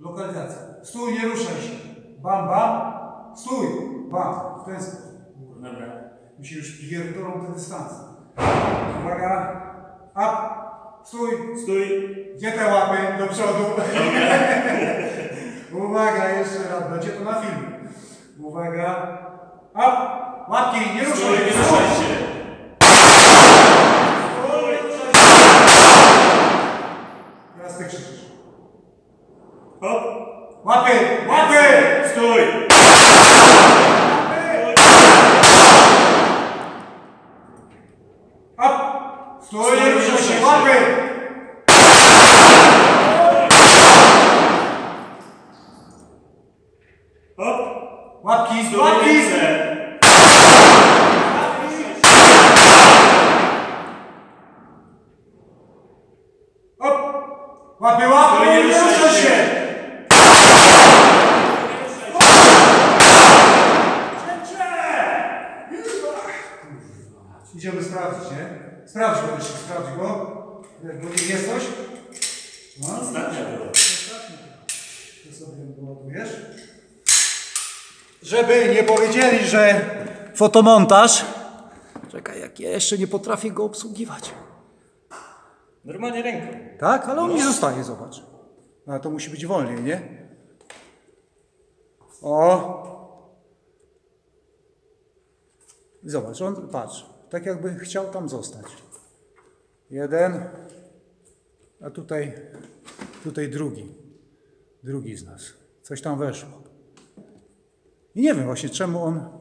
Lokalizacja. Stój, nie ruszaj się. Bam, bam. Stój. Bam. W ten sposób. Dobra. Mi się już pierdolą te dystanse. Uwaga. Up. Stój. Stój. Gdzie te łapy? Do przodu. Uwaga, jeszcze raz. Będzie to na film. Uwaga. Up. Łapki, nie ruszaj Stój, nie się. ruszaj się. Hop. Łapy! Łapy! Stój. Up! Stój, nie ruszaj się! Łapy! Hop. Łapki! Stój. Łapki! Ręce. Op! Łapy, łapy! Nie ruszaj się. Idziemy sprawdzić, nie? Sprawdź go jeszcze, sprawdź go. Go nie jest coś? No, Ostatnia była. Ty sobie doładujesz. Żeby nie powiedzieli, że fotomontaż. Czekaj, jak ja jeszcze nie potrafię go obsługiwać. Normalnie ręką. Tak? Ale on nie zostaje, zobacz. A to musi być wolniej, nie? O! Zobacz, on, patrz, tak jakby chciał tam zostać. Jeden, a tutaj, tutaj drugi. Drugi z nas. Coś tam weszło. I nie wiem właśnie czemu on